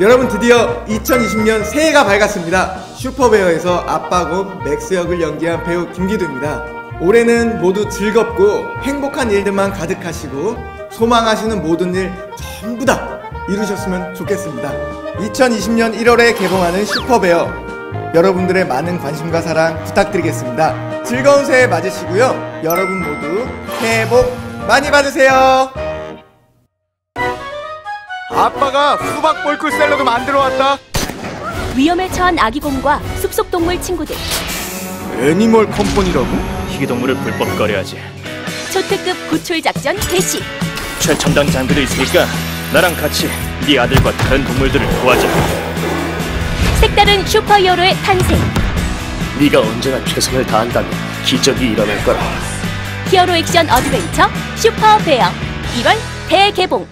여러분 드디어 2020년 새해가 밝았습니다. 슈퍼베어에서 아빠곰 맥스 역을 연기한 배우 김기두입니다. 올해는 모두 즐겁고 행복한 일들만 가득하시고 소망하시는 모든 일 전부 다 이루셨으면 좋겠습니다. 2020년 1월에 개봉하는 슈퍼베어 여러분들의 많은 관심과 사랑 부탁드리겠습니다. 즐거운 새해 맞으시고요. 여러분 모두 새해 복 많이 받으세요. 아빠가 수박 벌꿀 샐러드 만들어 왔다. 위험에 처한 아기곰과 숲속 동물 친구들 애니멀 컴퍼니라고? 희귀동물을 불법 거래하지. 초특급 구출 작전 개시 최첨단 장비도 있으니까 나랑 같이 네 아들과 다른 동물들을 도와줘. 색다른 슈퍼히어로의 탄생 네가 언제나 최선을 다한다면 기적이 일어날 거라. 히어로 액션 어드벤처 슈퍼베어 1월 대개봉